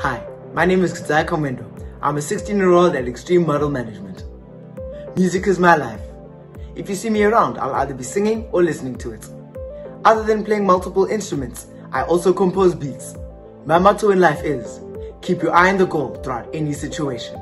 Hi, my name is Kudzai Kamwendo. I'm a 16 year old at Extreme Model Management. Music is my life. If you see me around, I'll either be singing or listening to it. Other than playing multiple instruments, I also compose beats. My motto in life is keep your eye on the goal throughout any situation.